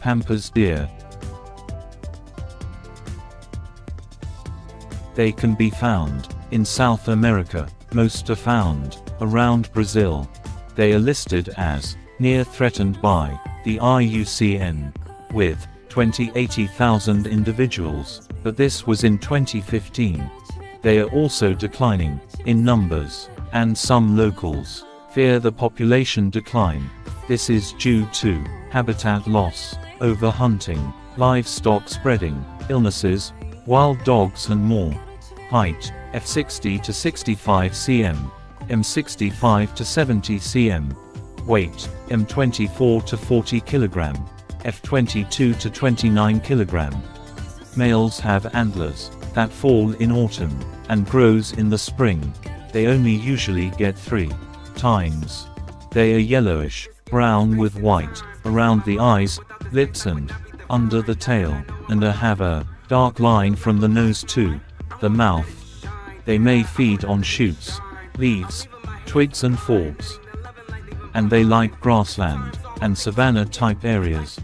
Pampas deer. They can be found in South America. Most are found around Brazil. They are listed as near threatened by the IUCN with 20,80,000 individuals, but this was in 2015. They are also declining in numbers, and some locals fear the population decline. This is due to habitat loss, overhunting, livestock spreading, illnesses, wild dogs and more. Height, F60 to 65 cm, M65 to 70 cm. Weight, M24 to 40 kg, F22 to 29 kg. Males have antlers that fall in autumn and grows in the spring. They only usually get three times. They are yellowish, brown with white around the eyes, lips and under the tail, and a have a dark line from the nose to the mouth. They may feed on shoots, leaves, twigs and forks. And they like grassland and savanna type areas.